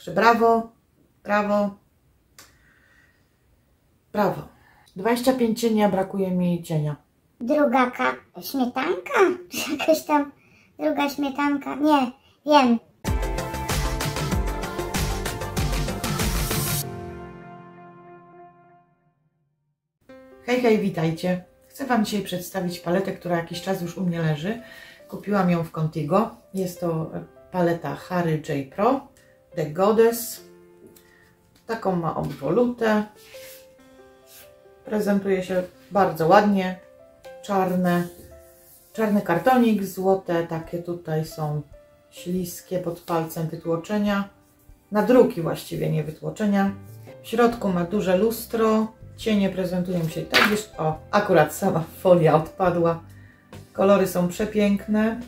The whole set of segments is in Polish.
Także brawo, brawo, brawo. 25 cienia, brakuje mi cienia. Druga ka... śmietanka? Czy jakaś tam druga śmietanka? Nie, wiem. Hej, hej, witajcie. Chcę Wam dzisiaj przedstawić paletę, która jakiś czas już u mnie leży. Kupiłam ją w Contigo. Jest to paleta Harry J. Pro The Goddess. Taką ma obwolutę. Prezentuje się bardzo ładnie. Czarne. Czarny kartonik, złote takie tutaj są śliskie pod palcem wytłoczenia. Nadruki właściwie, nie wytłoczenia. W środku ma duże lustro. Cienie prezentują się tak, już o, akurat sama folia odpadła. Kolory są przepiękne.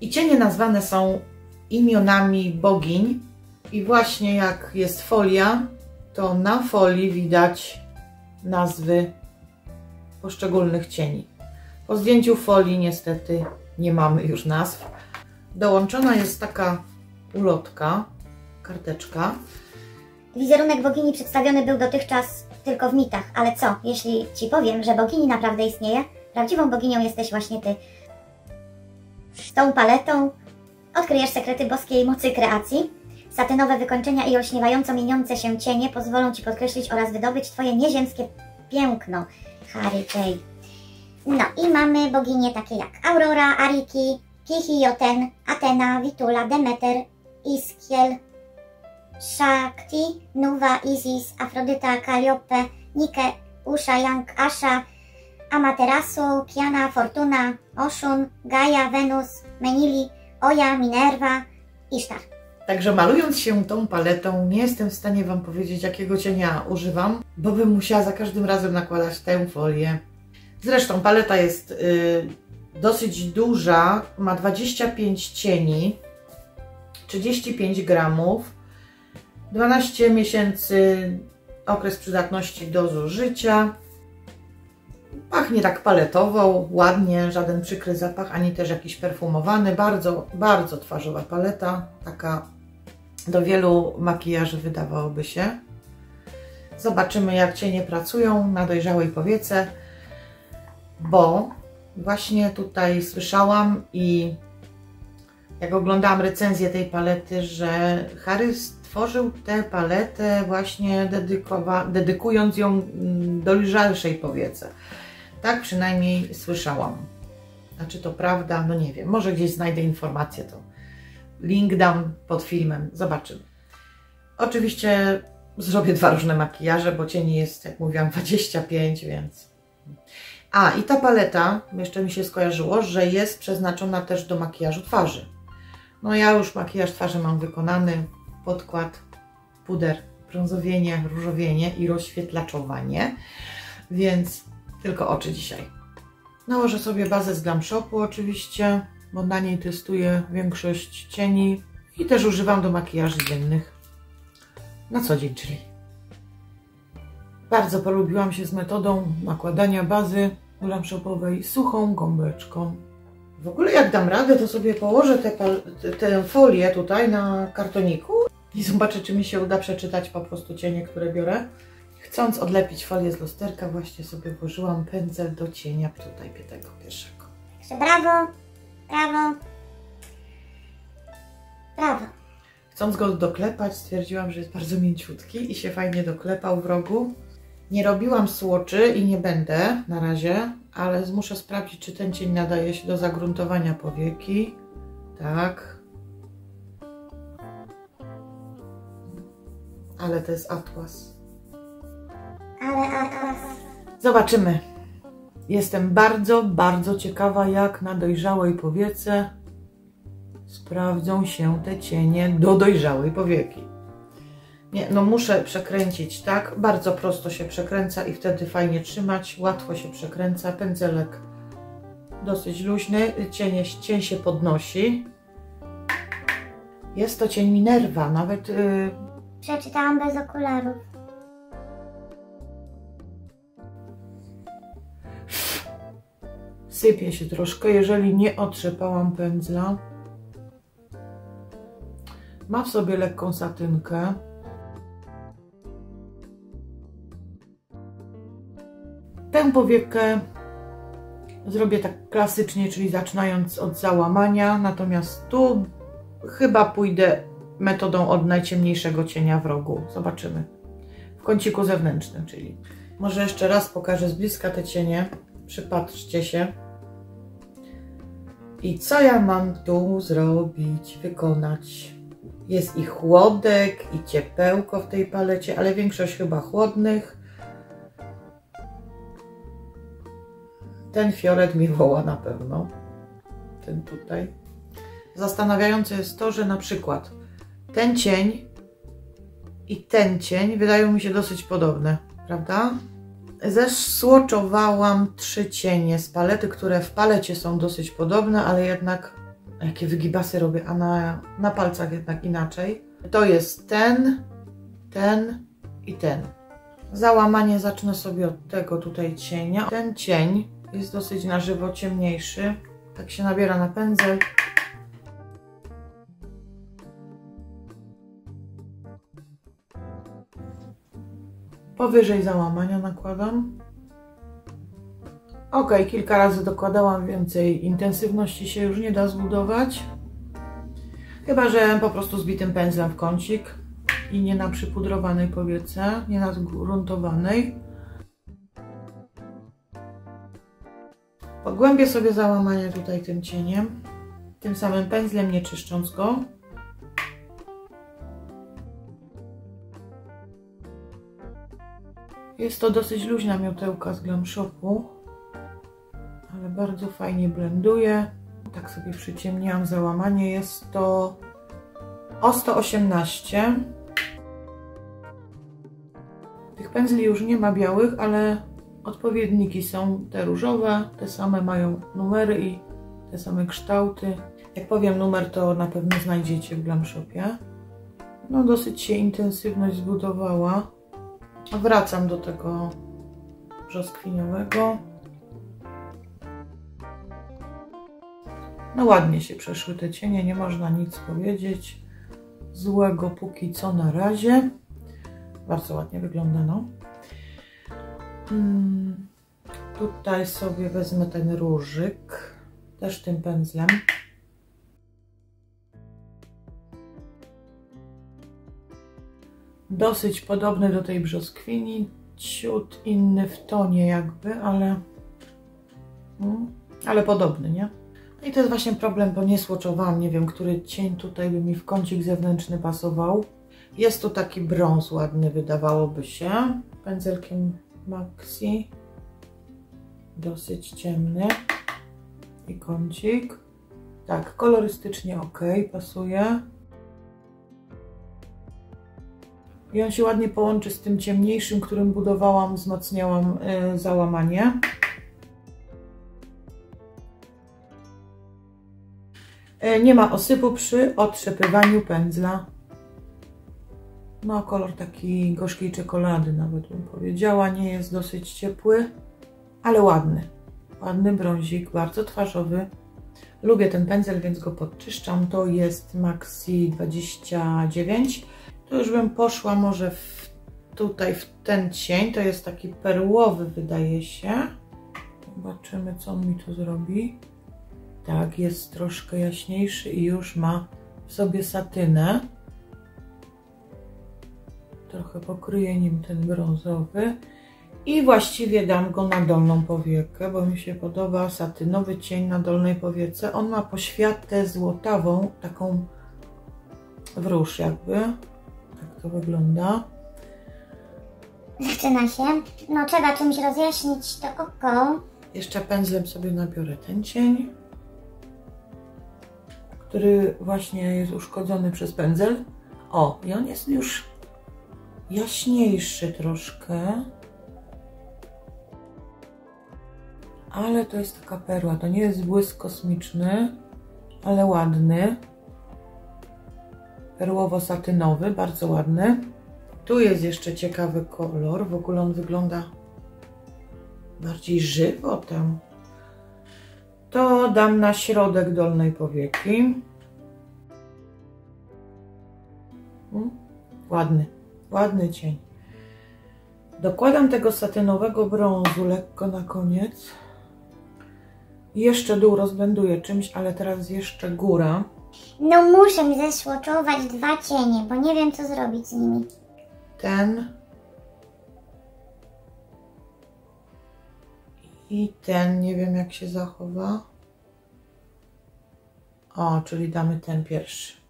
I cienie nazwane są imionami bogiń. I właśnie jak jest folia, to na folii widać nazwy poszczególnych cieni. Po zdjęciu folii niestety nie mamy już nazw. Dołączona jest taka ulotka, karteczka. Wizerunek bogini przedstawiony był dotychczas tylko w mitach, ale co, jeśli ci powiem, że bogini naprawdę istnieje? Prawdziwą boginią jesteś właśnie ty. Z tą paletą odkryjesz sekrety boskiej mocy kreacji. Satynowe wykończenia i olśniewająco mieniące się cienie pozwolą ci podkreślić oraz wydobyć twoje nieziemskie piękno. Harry J. No i mamy boginie takie jak Aurora, Ariki, Pichioten, Atena, Witula, Demeter, Iskiel, Shakti, Nuwa, Isis, Afrodyta, Calliope, Nike, Usha, Yang, Asha, Amaterasu, Kiana, Fortuna, Oshun, Gaia, Wenus, Menili, Oja, Minerva, Ishtar. Także malując się tą paletą, nie jestem w stanie Wam powiedzieć, jakiego cienia używam, bo bym musiała za każdym razem nakładać tę folię. Zresztą paleta jest y, dosyć duża, ma 25 cieni, 35 gramów, 12 miesięcy okres przydatności do zużycia. Pachnie tak paletowo, ładnie, żaden przykry zapach, ani też jakiś perfumowany. Bardzo, bardzo twarzowa paleta, taka do wielu makijaży wydawałoby się. Zobaczymy jak cienie pracują na dojrzałej powiece, bo właśnie tutaj słyszałam i jak oglądałam recenzję tej palety, że Harry stworzył tę paletę właśnie dedykując ją mm, dojrzalszej powiece. Tak przynajmniej słyszałam. A czy to prawda? No nie wiem. Może gdzieś znajdę informację, to link dam pod filmem. Zobaczymy. Oczywiście zrobię dwa różne makijaże, bo cieni jest, jak mówiłam, 25, więc... A, i ta paleta, jeszcze mi się skojarzyło, że jest przeznaczona też do makijażu twarzy. No ja już makijaż twarzy mam wykonany, podkład, puder, brązowienie, różowienie i rozświetlaczowanie, więc tylko oczy dzisiaj. Nałożę sobie bazę z Glam Shopu oczywiście, bo na niej testuję większość cieni i też używam do makijaży dziennych na co dzień, czyli. Bardzo polubiłam się z metodą nakładania bazy Glam Shopowej suchą gąbeczką. W ogóle jak dam radę, to sobie położę tę folię tutaj na kartoniku i zobaczę, czy mi się uda przeczytać po prostu cienie, które biorę. Chcąc odlepić folię z lusterka, właśnie sobie włożyłam pędzel do cienia tutaj tego pierwszego. Także brawo, brawo, brawo. Chcąc go doklepać, stwierdziłam, że jest bardzo mięciutki i się fajnie doklepał w rogu. Nie robiłam słoczy i nie będę na razie, ale muszę sprawdzić, czy ten cień nadaje się do zagruntowania powieki. Tak. Ale to jest atlas. Zobaczymy. Jestem bardzo, bardzo ciekawa, jak na dojrzałej powiece sprawdzą się te cienie do dojrzałej powieki. Nie, no muszę przekręcić, tak? Bardzo prosto się przekręca i wtedy fajnie trzymać, łatwo się przekręca. Pędzelek dosyć luźny, cień, cień się podnosi. Jest to cień Minerva, nawet... Yy... Przeczytałam bez okularów. Sypie się troszkę, jeżeli nie otrzepałam pędzla. Ma w sobie lekką satynkę. Tę powiekę zrobię tak klasycznie, czyli zaczynając od załamania, natomiast tu chyba pójdę metodą od najciemniejszego cienia w rogu. Zobaczymy. W kąciku zewnętrznym, czyli. Może jeszcze raz pokażę z bliska te cienie. Przypatrzcie się. I co ja mam tu zrobić, wykonać? Jest i chłodek, i ciepełko w tej palecie, ale większość chyba chłodnych. Ten fiolet mi woła na pewno. Ten tutaj. Zastanawiające jest to, że na przykład ten cień i ten cień wydają mi się dosyć podobne, prawda? Zesłoczowałam trzy cienie z palety, które w palecie są dosyć podobne, ale jednak jakie wygibasy robię, a na, na palcach jednak inaczej. To jest ten, ten i ten. Załamanie zacznę sobie od tego tutaj cienia. Ten cień jest dosyć na żywo ciemniejszy. Tak się nabiera na pędzel. Powyżej załamania nakładam. Ok, kilka razy dokładałam więcej intensywności się już nie da zbudować. Chyba, że po prostu zbitym pędzlem w kącik i nie na przypudrowanej powiece, nie na zgruntowanej. Pogłębię sobie załamanie tutaj tym cieniem, tym samym pędzlem, nie czyszcząc go. Jest to dosyć luźna miotełka z Glam Shopu, ale bardzo fajnie blenduje. Tak sobie przyciemniłam załamanie. Jest to o 118. Tych pędzli już nie ma białych, ale odpowiedniki są te różowe. Te same mają numery i te same kształty. Jak powiem numer, to na pewno znajdziecie w Glam Shopie. No dosyć się intensywność zbudowała. Wracam do tego brzoskwiniowego. No ładnie się przeszły te cienie, nie można nic powiedzieć złego póki co na razie. Bardzo ładnie wygląda, no. Hmm, tutaj sobie wezmę ten różyk, też tym pędzlem. Dosyć podobny do tej brzoskwini, ciut inny w tonie jakby, ale, mm, ale podobny, nie? No i to jest właśnie problem, bo nie słoczowałam, nie wiem, który cień tutaj by mi w kącik zewnętrzny pasował. Jest tu taki brąz ładny, wydawałoby się, pędzelkiem Maxi, dosyć ciemny i kącik. Tak, kolorystycznie ok, pasuje. I on się ładnie połączy z tym ciemniejszym, którym budowałam, wzmacniałam yy, załamanie. Yy, nie ma osypu przy otrzepywaniu pędzla. No, kolor taki gorzkiej czekolady nawet bym powiedziała. Nie jest dosyć ciepły, ale ładny. Ładny brązik, bardzo twarzowy. Lubię ten pędzel, więc go podczyszczam. To jest Maxi 29 to już bym poszła może w, tutaj w ten cień. To jest taki perłowy, wydaje się. Zobaczymy, co on mi tu zrobi. Tak, jest troszkę jaśniejszy i już ma w sobie satynę. Trochę pokryję nim ten brązowy. I właściwie dam go na dolną powiekę, bo mi się podoba satynowy cień na dolnej powiece. On ma poświatę złotawą, taką wróż jakby to wygląda. Zaczyna się. No trzeba czymś rozjaśnić to oko. Jeszcze pędzlem sobie nabiorę ten cień, który właśnie jest uszkodzony przez pędzel. O, i on jest już jaśniejszy troszkę. Ale to jest taka perła. To nie jest błysk kosmiczny, ale ładny perłowo-satynowy, bardzo ładny. Tu jest jeszcze ciekawy kolor, w ogóle on wygląda bardziej żywotem. To dam na środek dolnej powieki. Ładny, ładny cień. Dokładam tego satynowego brązu lekko na koniec. Jeszcze dół rozblenduję czymś, ale teraz jeszcze góra. No muszę mi zesłoczować dwa cienie, bo nie wiem co zrobić z nimi. Ten. I ten, nie wiem jak się zachowa. O, czyli damy ten pierwszy.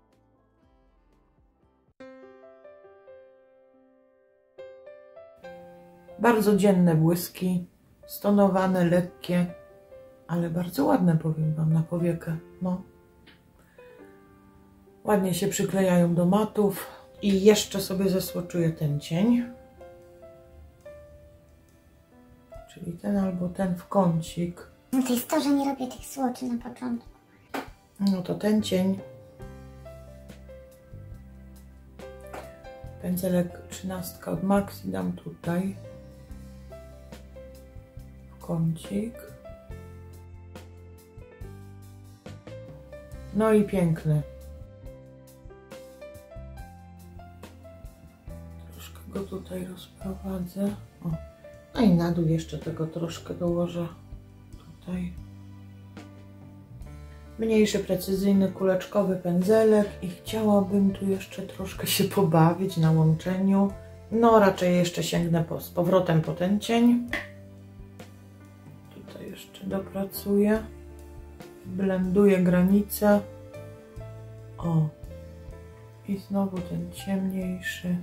Bardzo dzienne błyski, stonowane, lekkie, ale bardzo ładne powiem Wam na powiekę. No. Ładnie się przyklejają do matów i jeszcze sobie zesłoczuję ten cień. Czyli ten albo ten w kącik. No to jest to, że nie robię tych słoczy na początku. No to ten cień. Pędzelek 13 od Maxi dam tutaj. W kącik. No i piękny. Go tutaj rozprowadzę. O. No i na dół jeszcze tego troszkę dołożę tutaj mniejszy, precyzyjny, kuleczkowy pędzelek i chciałabym tu jeszcze troszkę się pobawić na łączeniu. No raczej jeszcze sięgnę po, z powrotem po ten cień. Tutaj jeszcze dopracuję. Blenduję granicę. O. I znowu ten ciemniejszy.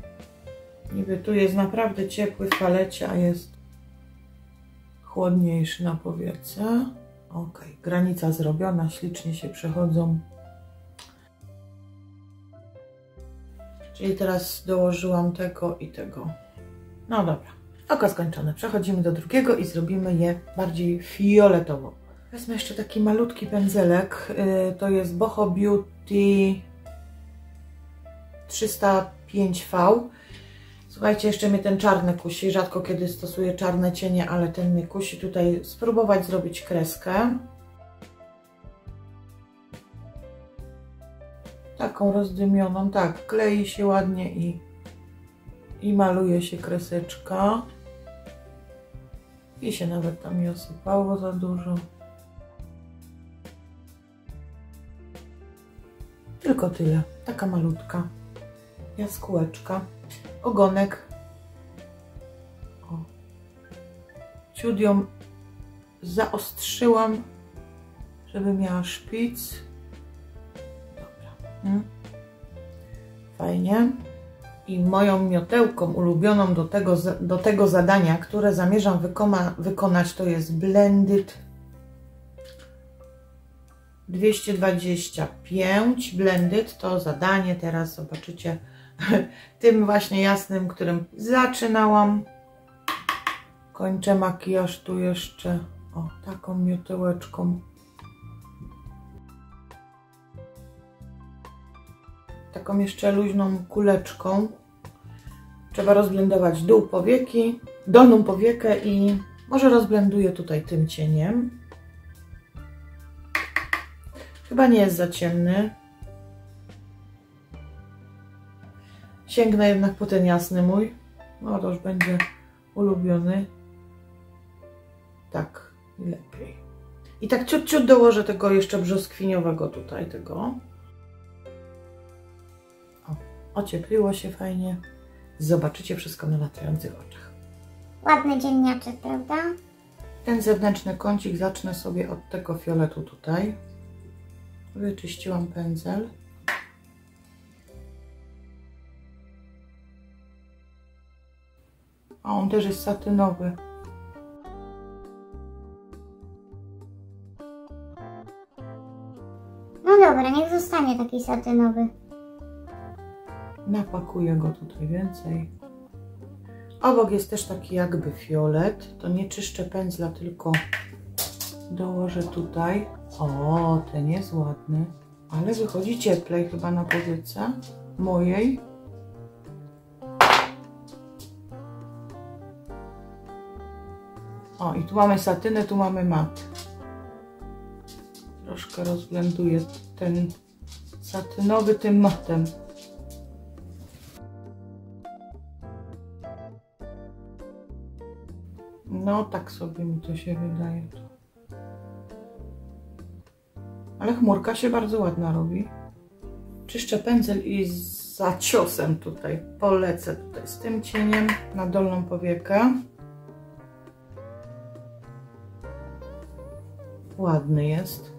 Niby tu jest naprawdę ciepły w palecie, a jest chłodniejszy na powiece. Ok, granica zrobiona, ślicznie się przechodzą. Czyli teraz dołożyłam tego i tego. No dobra, oko skończone. Przechodzimy do drugiego i zrobimy je bardziej fioletowo. Wezmę jeszcze taki malutki pędzelek. Yy, to jest Boho Beauty 305V. Słuchajcie, jeszcze mnie ten czarny kusi. Rzadko kiedy stosuję czarne cienie, ale ten mnie kusi. Tutaj spróbować zrobić kreskę. Taką rozdymioną. Tak, klei się ładnie i, i maluje się kreseczka. I się nawet tam nie osypało za dużo. Tylko tyle. Taka malutka jaskółeczka ogonek. O. Ciut ją zaostrzyłam, żeby miała szpic. Dobra. Hmm. Fajnie. I moją miotełką ulubioną do tego, do tego zadania, które zamierzam wykona, wykonać, to jest Blended 225 Blended. To zadanie teraz zobaczycie tym właśnie jasnym, którym zaczynałam. Kończę makijaż tu jeszcze o taką miotełeczką. Taką jeszcze luźną kuleczką. Trzeba rozblendować dół powieki, dolną powiekę i może rozblenduję tutaj tym cieniem. Chyba nie jest za ciemny. Sięgnę jednak po ten jasny mój. No to już będzie ulubiony. Tak, lepiej. I tak ciut, ciut dołożę tego jeszcze brzoskwiniowego tutaj, tego. O, ociepliło się fajnie. Zobaczycie wszystko na latających oczach. Ładny dzienniaczek, prawda? Ten zewnętrzny kącik zacznę sobie od tego fioletu tutaj. Wyczyściłam pędzel. A on też jest satynowy. No dobra, niech zostanie taki satynowy. Napakuję go tutaj więcej. Obok jest też taki jakby fiolet. To nie czyszczę pędzla, tylko dołożę tutaj. O, ten jest ładny. Ale wychodzi cieplej chyba na powiece mojej. O, i tu mamy satynę, tu mamy mat. Troszkę rozblenduję ten satynowy tym matem. No, tak sobie mi to się wydaje. Ale chmurka się bardzo ładna robi. Czyszczę pędzel i za ciosem tutaj polecę tutaj z tym cieniem na dolną powiekę. Ładny jest.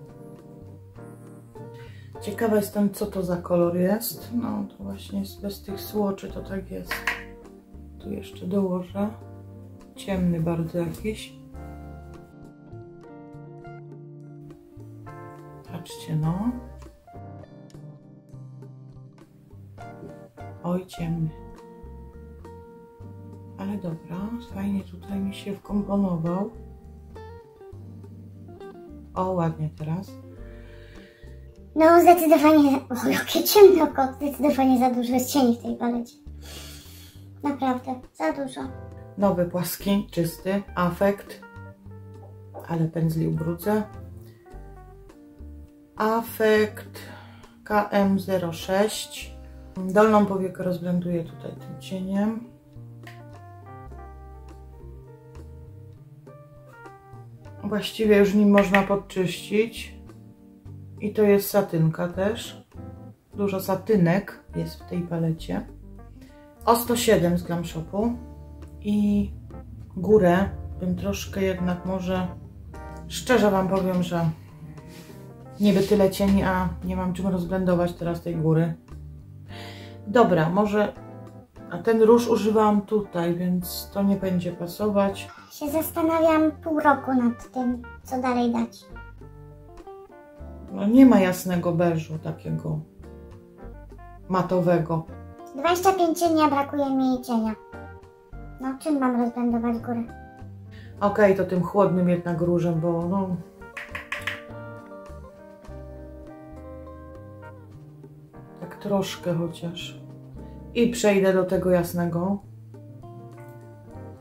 Ciekawa jestem, co to za kolor jest. No, to właśnie jest bez tych słoczy to tak jest. Tu jeszcze dołożę. Ciemny bardzo jakiś. Patrzcie, no. Oj, ciemny. Ale dobra, fajnie tutaj mi się wkomponował. O, ładnie teraz. No, zdecydowanie, o jakie ciemne oko, zdecydowanie za dużo jest cieni w tej palecie. Naprawdę, za dużo. Nowy, płaski, czysty, afekt, ale pędzli ubrudzę. Afekt KM06. Dolną powiekę rozblenduję tutaj tym cieniem. Właściwie już nim można podczyścić. I to jest satynka też. Dużo satynek jest w tej palecie. O 107 z Glam Shopu. I górę bym troszkę jednak może... Szczerze Wam powiem, że niby tyle cieni, a nie mam czym rozblendować teraz tej góry. Dobra, może... A ten róż używałam tutaj, więc to nie będzie pasować. Się zastanawiam pół roku nad tym, co dalej dać. No nie ma jasnego beżu takiego matowego. 25 cieni, a brakuje mi cienia. No, czym mam rozblendować górę? Okej, to tym chłodnym jednak różem, bo no... Tak troszkę chociaż. I przejdę do tego jasnego.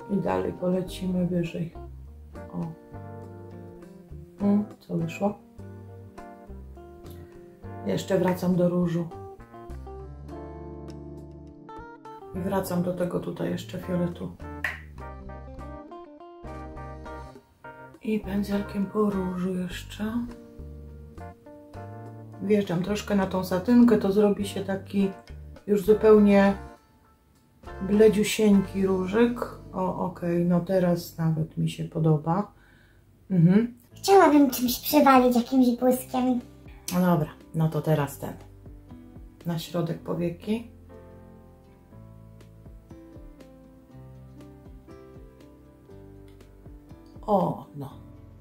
I dalej polecimy wyżej. O. Mm, co wyszło? Jeszcze wracam do różu. I wracam do tego tutaj jeszcze fioletu. I pędzelkiem po różu jeszcze. Wjeżdżam troszkę na tą satynkę, to zrobi się taki już zupełnie bledziusieńki różyk. O, okej, okay. no teraz nawet mi się podoba. Mhm. Chciałabym czymś przywalić, jakimś błyskiem. No dobra, no to teraz ten. Na środek powieki. O, no.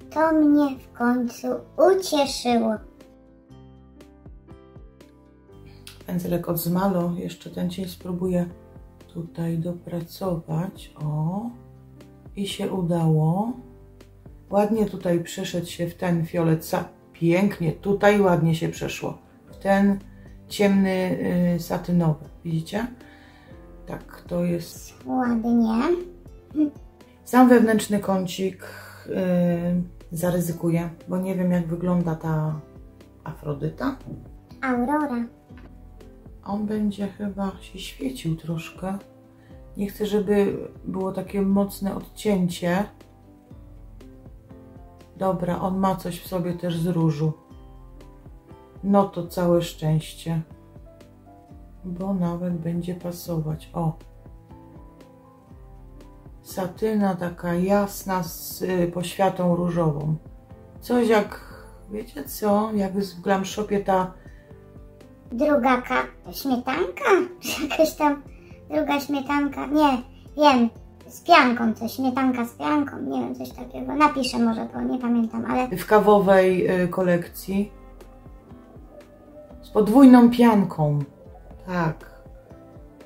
To mnie w końcu ucieszyło. Pędzelek od zmalu. Jeszcze ten cień spróbuję tutaj dopracować. O. I się udało. Ładnie tutaj przeszedł się w ten fiolet. Pięknie. Tutaj ładnie się przeszło. W ten ciemny y, satynowy. Widzicie? Tak, to jest... Ładnie. Sam wewnętrzny kącik yy, zaryzykuję, bo nie wiem jak wygląda ta Afrodyta. Aurora. On będzie chyba się świecił troszkę. Nie chcę, żeby było takie mocne odcięcie. Dobra, on ma coś w sobie też z różu. No to całe szczęście. Bo nawet będzie pasować. O, satyna taka jasna z y, poświatą różową. Coś jak, wiecie co, jak w Glam Shopie ta... Druga ka... śmietanka? Jakaś tam druga śmietanka? Nie, wiem, z pianką coś, śmietanka z pianką, nie wiem, coś takiego. Napiszę może to, nie pamiętam, ale... W kawowej y, kolekcji. Z podwójną pianką. Tak.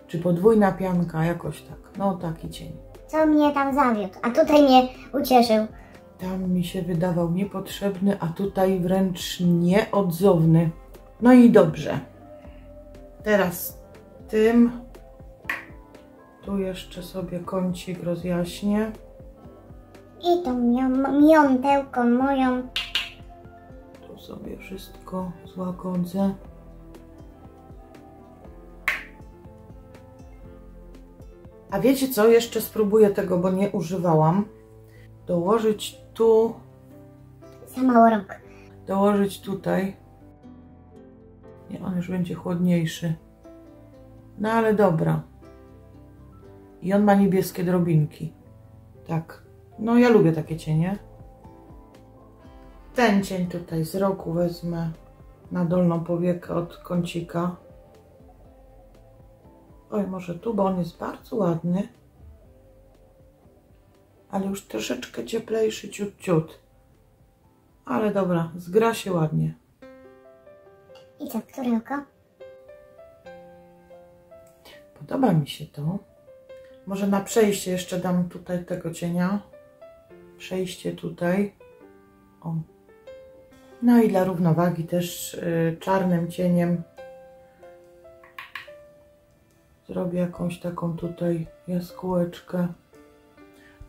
Czy podwójna pianka, jakoś tak. No taki cień co mnie tam zawiódł, a tutaj mnie ucieszył. Tam mi się wydawał niepotrzebny, a tutaj wręcz nieodzowny. No i dobrze. Teraz tym tu jeszcze sobie kącik rozjaśnię. I tą miątełką moją. Tu sobie wszystko złagodzę. A wiecie co? Jeszcze spróbuję tego, bo nie używałam. dołożyć tu, Za mało rąk. dołożyć tutaj. Nie, on już będzie chłodniejszy. No ale dobra. I on ma niebieskie drobinki. Tak. No ja lubię takie cienie. Ten cień tutaj z roku wezmę na dolną powiekę od kącika. Oj, może tu, bo on jest bardzo ładny. Ale już troszeczkę cieplejszy, ciut, ciut. Ale dobra, zgra się ładnie. I co, które oko? Podoba mi się to. Może na przejście jeszcze dam tutaj tego cienia. Przejście tutaj. O. No i dla równowagi też y, czarnym cieniem zrobię jakąś taką tutaj jaskółeczkę.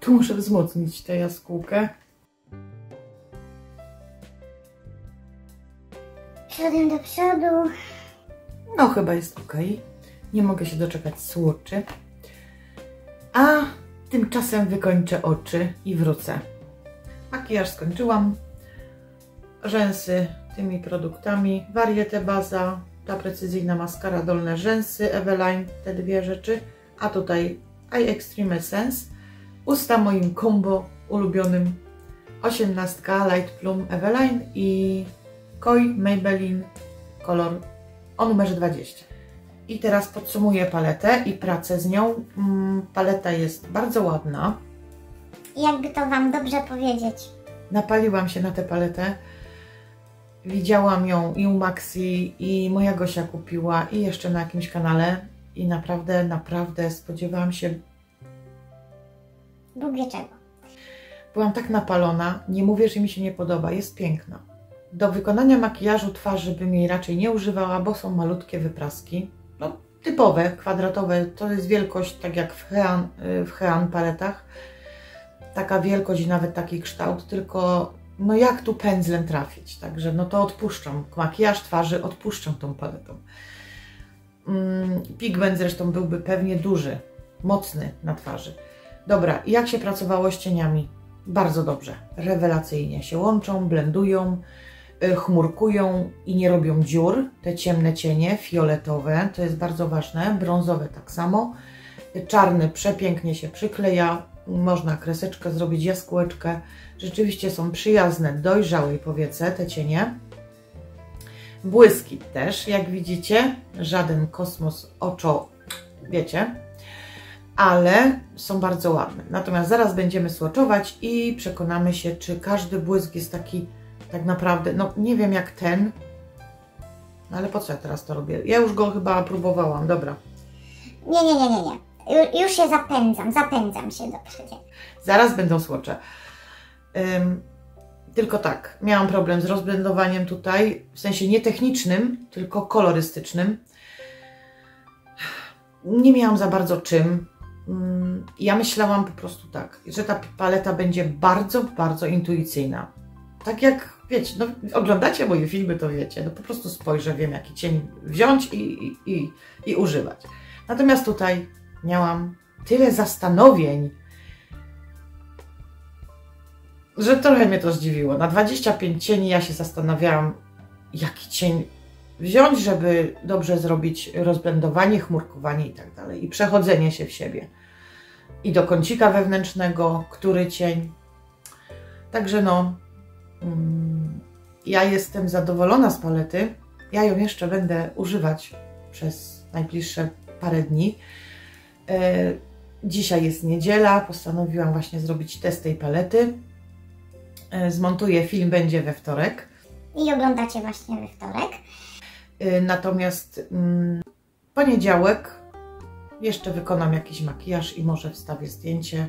Tu muszę wzmocnić tę jaskółkę. Przodem do przodu. No, chyba jest ok. Nie mogę się doczekać słoczy. A tymczasem wykończę oczy i wrócę. Makijaż skończyłam. Rzęsy tymi produktami. Varieté baza, ta precyzyjna maskara, dolne rzęsy, Eveline, te dwie rzeczy. A tutaj Eye Extreme Essence. Usta moim combo ulubionym. 18 Light Plum Eveline i Koi Maybelline kolor o numerze 20. I teraz podsumuję paletę i pracę z nią. Mm, Paleta jest bardzo ładna. Jakby to Wam dobrze powiedzieć. Napaliłam się na tę paletę. Widziałam ją i u Maxi, i moja Gosia kupiła, i jeszcze na jakimś kanale. I naprawdę, naprawdę spodziewałam się, wie czego. byłam tak napalona. Nie mówię, że mi się nie podoba, jest piękna. Do wykonania makijażu twarzy bym jej raczej nie używała, bo są malutkie wypraski. No, typowe, kwadratowe, to jest wielkość, tak jak w Hean, w Hean paletach. Taka wielkość i nawet taki kształt, tylko no jak tu pędzlem trafić? Także no to odpuszczam. Makijaż twarzy odpuszczam tą paletą. Mm, Pigment zresztą byłby pewnie duży, mocny na twarzy. Dobra, jak się pracowało z cieniami? Bardzo dobrze. Rewelacyjnie się łączą, blendują, chmurkują i nie robią dziur. Te ciemne cienie, fioletowe, to jest bardzo ważne, brązowe tak samo. Czarny przepięknie się przykleja, można kreseczkę zrobić, jaskółeczkę. Rzeczywiście są przyjazne dojrzałej powiece te cienie. Błyski też, jak widzicie, żaden kosmos oczo, wiecie, ale są bardzo ładne. Natomiast zaraz będziemy swatchować i przekonamy się, czy każdy błysk jest taki tak naprawdę, no nie wiem jak ten, no ale po co ja teraz to robię? Ja już go chyba próbowałam, dobra. Nie, nie, nie, nie, nie. Ju, już się zapędzam, zapędzam się do przedziału. Zaraz będą słocze. Ym, tylko tak, miałam problem z rozblendowaniem tutaj, w sensie nie technicznym, tylko kolorystycznym. Nie miałam za bardzo czym. Ym, Ja myślałam po prostu tak, że ta paleta będzie bardzo, bardzo intuicyjna. Tak jak, wiecie, no, oglądacie moje filmy, to wiecie, no po prostu spojrzę, wiem jaki cień wziąć i, i, i, i używać. Natomiast tutaj miałam tyle zastanowień, że trochę mnie to zdziwiło. Na 25 cieni ja się zastanawiałam, jaki cień wziąć, żeby dobrze zrobić rozblendowanie, chmurkowanie i tak dalej. I przechodzenie się w siebie. I do kącika wewnętrznego, który cień. Także no, ja jestem zadowolona z palety. Ja ją jeszcze będę używać przez najbliższe parę dni. E, Dzisiaj jest niedziela, postanowiłam właśnie zrobić test tej palety. E, Zmontuję film, będzie we wtorek. I oglądacie właśnie we wtorek. E, Natomiast mm, poniedziałek jeszcze wykonam jakiś makijaż i może wstawię zdjęcie.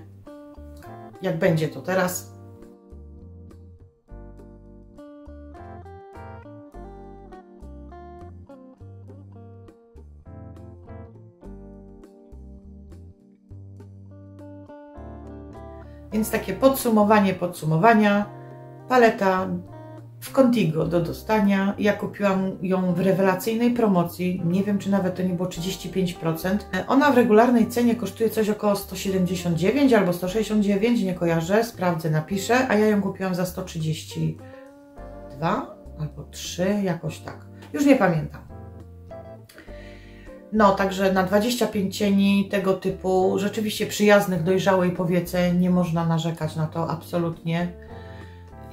Jak będzie to teraz. Więc takie podsumowanie podsumowania. Paleta w Contigo do dostania. Ja kupiłam ją w rewelacyjnej promocji. Nie wiem, czy nawet to nie było 35%. Ona w regularnej cenie kosztuje coś około 179 albo 169, nie kojarzę, sprawdzę, napiszę, a ja ją kupiłam za 132 albo 3, jakoś tak. Już nie pamiętam. No, także na 25 cieni tego typu, rzeczywiście przyjaznych, dojrzałej powiece, nie można narzekać na to absolutnie.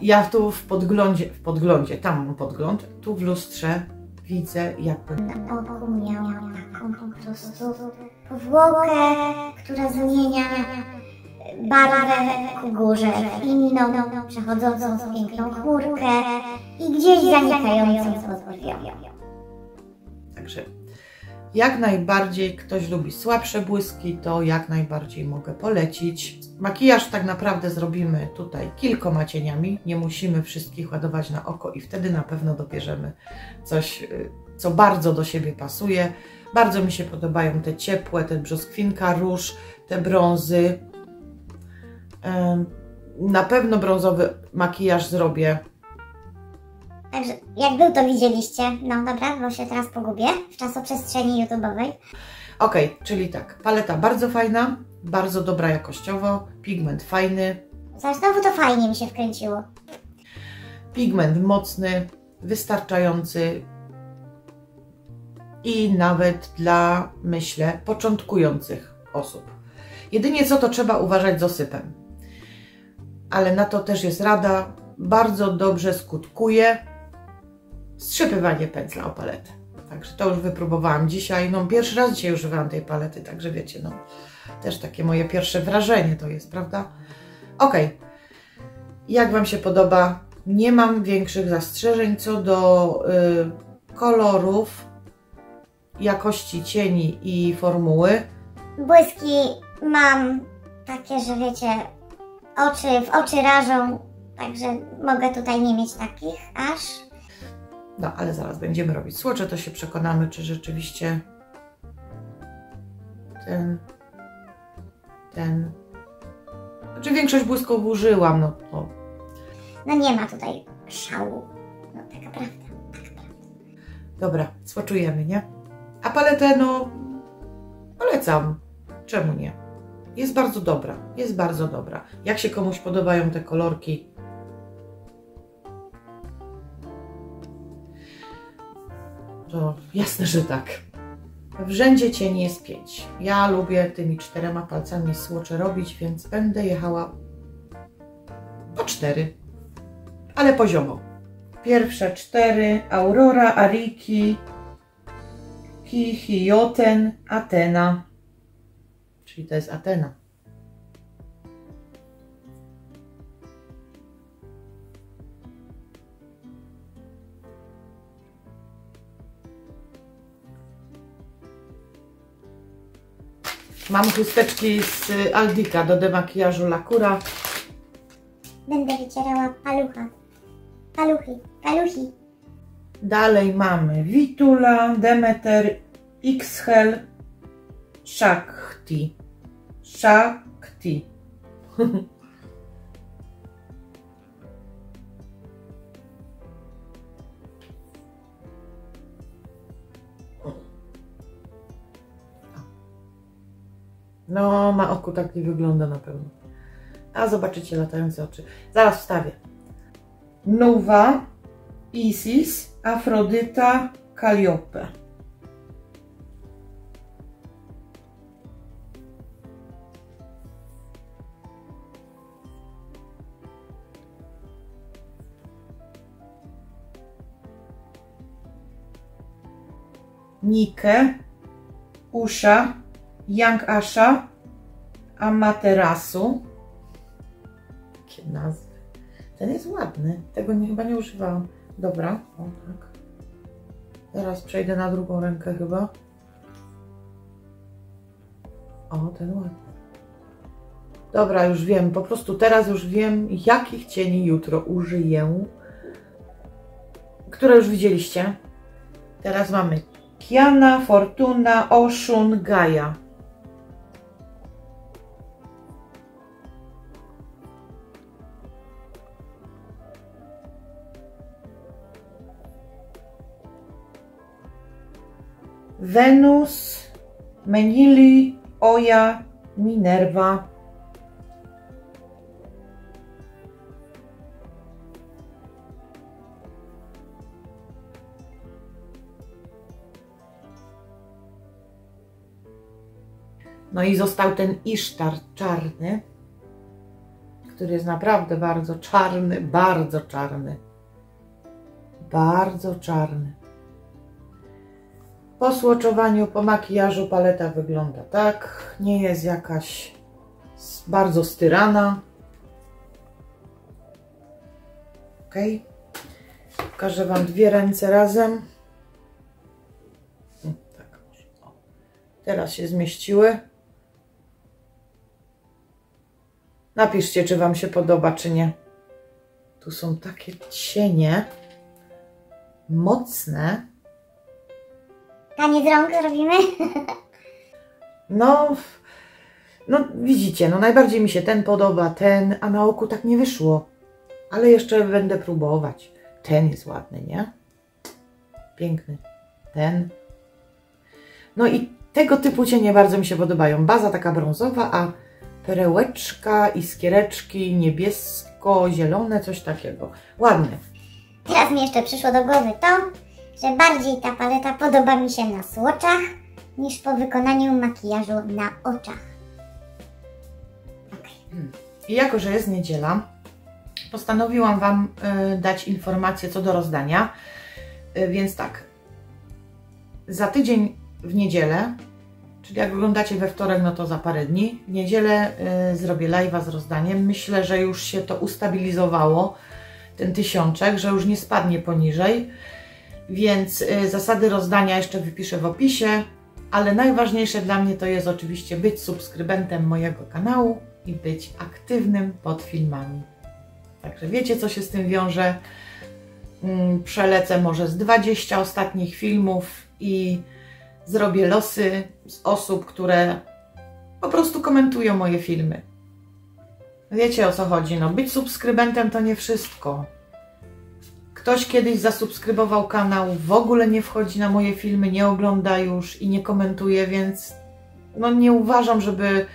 Ja tu w podglądzie, w podglądzie, tam mam podgląd, tu w lustrze widzę jakby... Na oku miałam taką po prostu powłokę, która zmienia barwę ku górze inną, przechodzącą w piękną chmurkę i gdzieś zanikającą pod brwią. Także jak najbardziej ktoś lubi słabsze błyski, to jak najbardziej mogę polecić. Makijaż tak naprawdę zrobimy tutaj kilkoma cieniami, nie musimy wszystkich ładować na oko i wtedy na pewno dobierzemy coś, y, co bardzo do siebie pasuje. Bardzo mi się podobają te ciepłe, te brzoskwinka, róż, te brązy. Na pewno brązowy makijaż zrobię Także jak był to widzieliście, no dobra, bo się teraz pogubię w czasoprzestrzeni YouTube'owej. Ok, czyli tak, paleta bardzo fajna, bardzo dobra jakościowo, pigment fajny, Zresztą to fajnie mi się wkręciło. pigment mocny, wystarczający i nawet dla, myślę, początkujących osób. Jedynie co to trzeba uważać z osypem. Ale na to też jest rada. Bardzo dobrze skutkuje strzepywanie pędzla o paletę. Także to już wypróbowałam dzisiaj. No pierwszy raz dzisiaj używałam tej palety, także wiecie, no też takie moje pierwsze wrażenie to jest, prawda? Ok. Jak Wam się podoba? Nie mam większych zastrzeżeń co do y, kolorów, jakości cieni i formuły. Błyski mam takie, że wiecie, oczy w oczy rażą, także mogę tutaj nie mieć takich aż. No, ale zaraz będziemy robić słocze, to się przekonamy, czy rzeczywiście ten, ten, znaczy większość błysków użyłam, no, no No nie ma tutaj szału. No taka prawda. dobra, słoczujemy, nie? A paletę, no, polecam, czemu nie? Jest bardzo dobra, jest bardzo dobra. Jak się komuś podobają te kolorki, to jasne, że tak. W rzędzie cieni jest 5. Ja lubię tymi czterema palcami słocze robić, więc będę jechała po cztery, ale poziomo. Pierwsze cztery, Aurora, Ariki, Kichioten, Atena. Czyli to jest Atena. Mam chusteczki z Aldika do demakijażu Lakura. Będę wycierała palucha. Paluchy, paluchi. Dalej mamy Vitula, Demeter, Xhel, Shakti. Shakti. No, ma oko tak nie wygląda na pewno. A zobaczycie latające oczy. Zaraz wstawię. Nuwa, Isis, Afrodyta, Calliope. Nike, Usha, Young Asha, Amaterasu. Jakie nazwy. Ten jest ładny. Tego nie, chyba nie używałam. Dobra, o tak. Teraz przejdę na drugą rękę chyba. O, ten ładny. Dobra, już wiem. Po prostu teraz już wiem, jakich cieni jutro użyję. Które już widzieliście. Teraz mamy Kiana, Fortuna, Oshun, Gaia. Venus, Menili, Oja, Minerva. No i został ten Isztar czarny, który jest naprawdę bardzo czarny, bardzo czarny. Bardzo czarny. Po słoczowaniu, po makijażu paleta wygląda tak. Nie jest jakaś bardzo styrana. Ok. Pokażę Wam dwie ręce razem. Tak, Teraz się zmieściły. Napiszcie, czy Wam się podoba, czy nie. Tu są takie cienie mocne. Taniec rąk zrobimy? No, no widzicie, no najbardziej mi się ten podoba, ten, a na oku tak nie wyszło. Ale jeszcze będę próbować. Ten jest ładny, nie? Piękny. Ten. No i tego typu cienie bardzo mi się podobają. Baza taka brązowa, a perełeczka, iskiereczki, niebiesko-zielone, coś takiego. Ładny. Teraz mi jeszcze przyszło do głowy to, że bardziej ta paleta podoba mi się na słoczach niż po wykonaniu makijażu na oczach. I jako, że jest niedziela, postanowiłam Wam y, dać informację co do rozdania. Y, więc tak, za tydzień w niedzielę, czyli jak oglądacie we wtorek, no to za parę dni, w niedzielę y, zrobię live'a z rozdaniem. Myślę, że już się to ustabilizowało, ten tysiączek, że już nie spadnie poniżej. Więc y, zasady rozdania jeszcze wypiszę w opisie, ale najważniejsze dla mnie to jest oczywiście być subskrybentem mojego kanału i być aktywnym pod filmami. Także wiecie, co się z tym wiąże. Mm, Przelecę może z 20 ostatnich filmów i zrobię losy z osób, które po prostu komentują moje filmy. Wiecie o co chodzi, no być subskrybentem to nie wszystko. Ktoś kiedyś zasubskrybował kanał, w ogóle nie wchodzi na moje filmy, nie ogląda już i nie komentuje, więc no nie uważam, żeby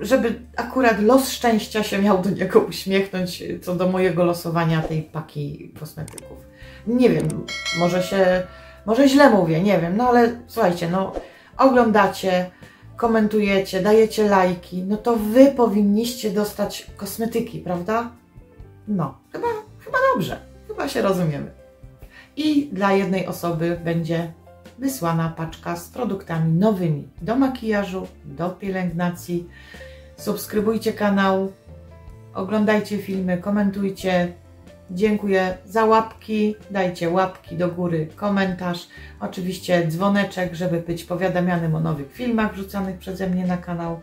żeby akurat los szczęścia się miał do niego uśmiechnąć co do mojego losowania tej paki kosmetyków. Nie wiem, może się, może źle mówię, nie wiem, no ale słuchajcie, no oglądacie, komentujecie, dajecie lajki, no to wy powinniście dostać kosmetyki, prawda? No, chyba, dobrze, chyba się rozumiemy. I dla jednej osoby będzie wysłana paczka z produktami nowymi do makijażu, do pielęgnacji. Subskrybujcie kanał, oglądajcie filmy, komentujcie. Dziękuję za łapki, dajcie łapki do góry, komentarz, oczywiście dzwoneczek, żeby być powiadamianym o nowych filmach wrzucanych przeze mnie na kanał.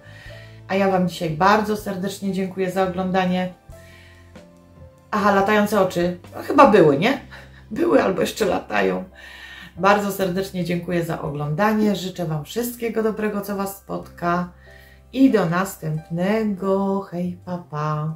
A ja Wam dzisiaj bardzo serdecznie dziękuję za oglądanie. Aha, latające oczy. No, chyba były, nie? Były albo jeszcze latają. Bardzo serdecznie dziękuję za oglądanie. Życzę Wam wszystkiego dobrego, co Was spotka. I do następnego. Hej, papa.